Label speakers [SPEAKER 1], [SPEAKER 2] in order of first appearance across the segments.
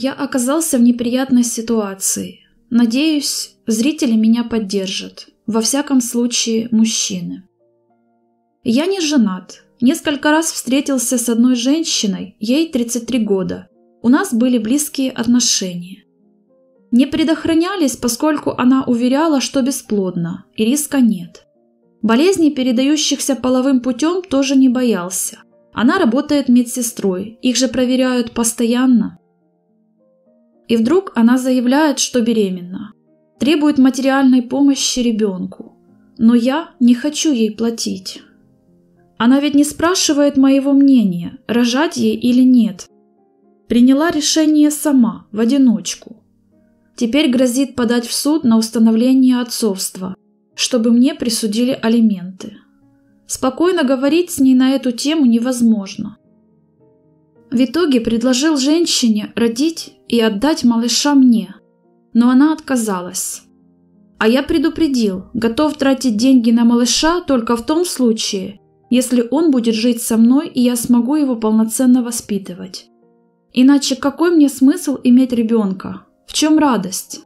[SPEAKER 1] Я оказался в неприятной ситуации. Надеюсь, зрители меня поддержат. Во всяком случае, мужчины. Я не женат. Несколько раз встретился с одной женщиной, ей 33 года. У нас были близкие отношения. Не предохранялись, поскольку она уверяла, что бесплодна, и риска нет. Болезней, передающихся половым путем, тоже не боялся. Она работает медсестрой, их же проверяют постоянно. И вдруг она заявляет, что беременна. Требует материальной помощи ребенку. Но я не хочу ей платить. Она ведь не спрашивает моего мнения, рожать ей или нет. Приняла решение сама, в одиночку. Теперь грозит подать в суд на установление отцовства, чтобы мне присудили алименты. Спокойно говорить с ней на эту тему невозможно. В итоге предложил женщине родить и отдать малыша мне, но она отказалась. А я предупредил, готов тратить деньги на малыша только в том случае, если он будет жить со мной и я смогу его полноценно воспитывать. Иначе какой мне смысл иметь ребенка? В чем радость?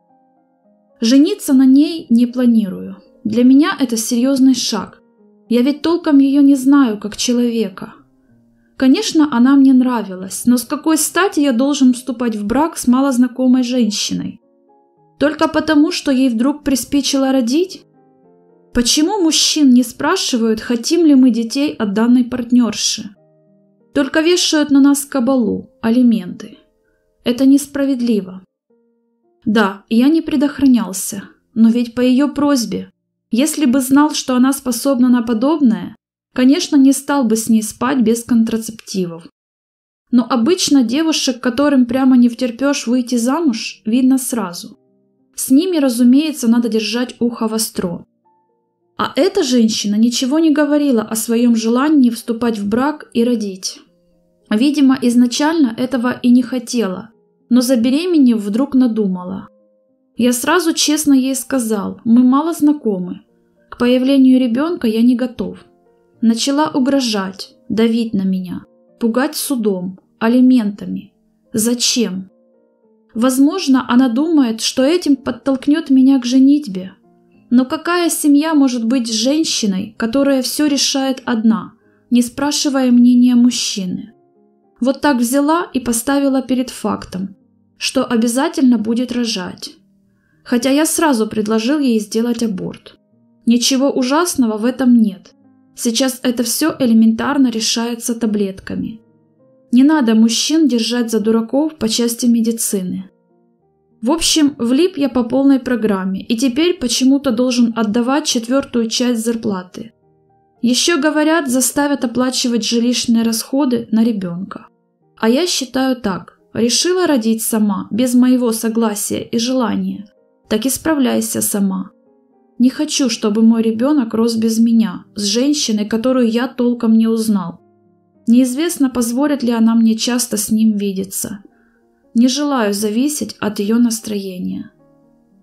[SPEAKER 1] Жениться на ней не планирую. Для меня это серьезный шаг. Я ведь толком ее не знаю как человека. Конечно, она мне нравилась, но с какой стати я должен вступать в брак с малознакомой женщиной? Только потому, что ей вдруг приспичило родить? Почему мужчин не спрашивают, хотим ли мы детей от данной партнерши? Только вешают на нас кабалу, алименты. Это несправедливо. Да, я не предохранялся, но ведь по ее просьбе. Если бы знал, что она способна на подобное, конечно, не стал бы с ней спать без контрацептивов. Но обычно девушек, которым прямо не втерпешь выйти замуж, видно сразу. С ними, разумеется, надо держать ухо востро. А эта женщина ничего не говорила о своем желании вступать в брак и родить. Видимо, изначально этого и не хотела, но забеременев вдруг надумала. Я сразу честно ей сказал, мы мало знакомы. К появлению ребенка я не готов. Начала угрожать, давить на меня, пугать судом, алиментами. Зачем? Возможно, она думает, что этим подтолкнет меня к женитьбе, но какая семья может быть с женщиной, которая все решает одна, не спрашивая мнения мужчины? Вот так взяла и поставила перед фактом, что обязательно будет рожать. Хотя я сразу предложил ей сделать аборт. Ничего ужасного в этом нет. Сейчас это все элементарно решается таблетками. Не надо мужчин держать за дураков по части медицины. В общем, влип я по полной программе и теперь почему-то должен отдавать четвертую часть зарплаты. Еще говорят, заставят оплачивать жилищные расходы на ребенка. А я считаю так. Решила родить сама, без моего согласия и желания. Так и справляйся сама. Не хочу, чтобы мой ребенок рос без меня, с женщиной, которую я толком не узнал. Неизвестно, позволит ли она мне часто с ним видеться – не желаю зависеть от ее настроения.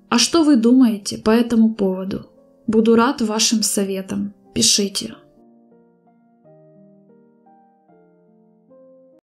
[SPEAKER 1] А что вы думаете по этому поводу? Буду рад вашим советам. Пишите.